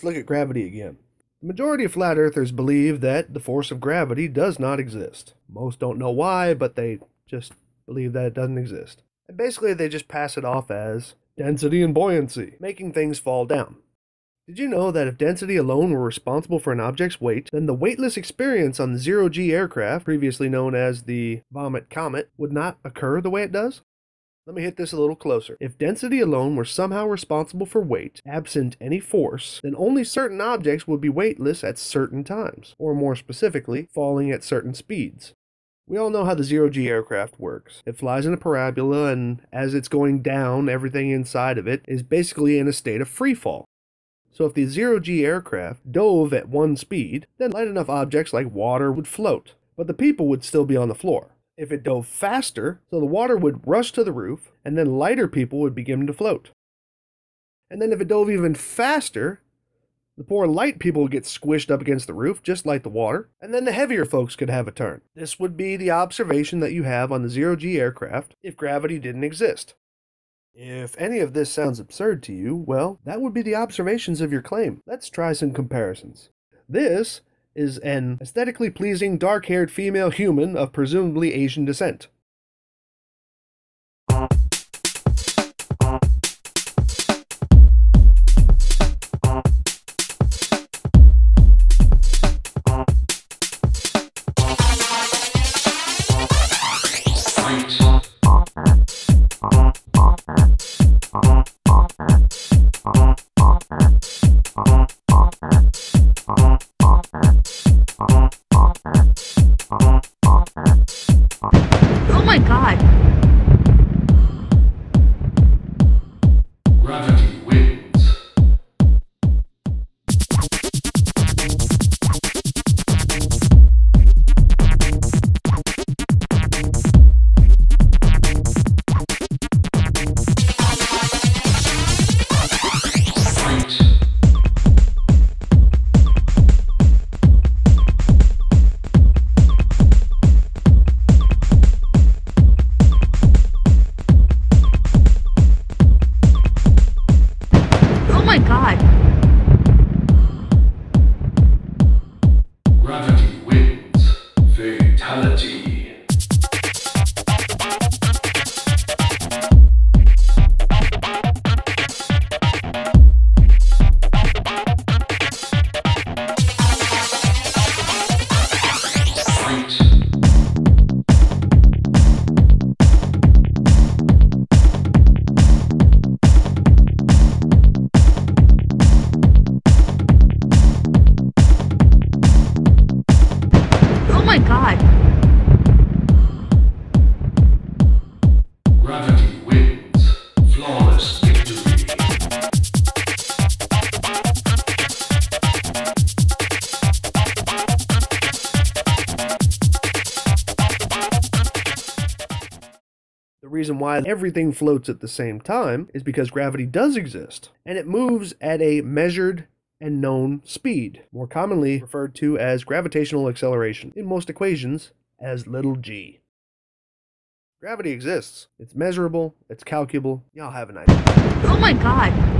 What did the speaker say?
let's look at gravity again. The majority of flat earthers believe that the force of gravity does not exist. Most don't know why, but they just believe that it doesn't exist. And basically, they just pass it off as density and buoyancy, making things fall down. Did you know that if density alone were responsible for an object's weight, then the weightless experience on the zero G aircraft, previously known as the Vomit Comet, would not occur the way it does? Let me hit this a little closer. If density alone were somehow responsible for weight, absent any force, then only certain objects would be weightless at certain times, or more specifically, falling at certain speeds. We all know how the zero G aircraft works. It flies in a parabola, and as it's going down, everything inside of it is basically in a state of free fall. So if the zero G aircraft dove at one speed, then light enough objects like water would float, but the people would still be on the floor if it dove faster, so the water would rush to the roof, and then lighter people would begin to float. And then if it dove even faster, the poor light people would get squished up against the roof, just like the water, and then the heavier folks could have a turn. This would be the observation that you have on the zero G aircraft if gravity didn't exist. If any of this sounds absurd to you, well, that would be the observations of your claim. Let's try some comparisons. This is an aesthetically pleasing dark haired female human of presumably Asian descent. My god. Gravity wins. Fatality. Reason why everything floats at the same time is because gravity does exist, and it moves at a measured and known speed, more commonly referred to as gravitational acceleration, in most equations as little g. Gravity exists. It's measurable, it's calculable. Y'all have a nice Oh my god.